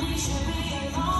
we should be alone.